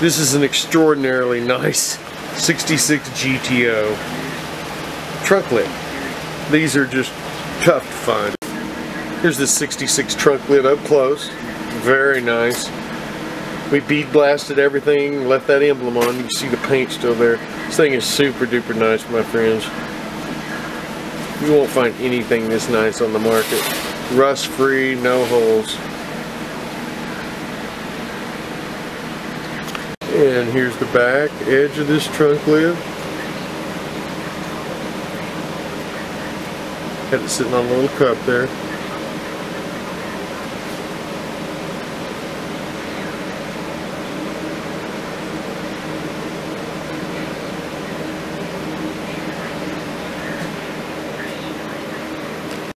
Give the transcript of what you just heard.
This is an extraordinarily nice 66 GTO trunk lid. These are just tough to find. Here's the 66 trunk lid up close. Very nice. We bead blasted everything, left that emblem on. You can see the paint still there. This thing is super duper nice, my friends. You won't find anything this nice on the market. Rust free, no holes. And here's the back edge of this trunk lid. Had it sitting on a little cup there.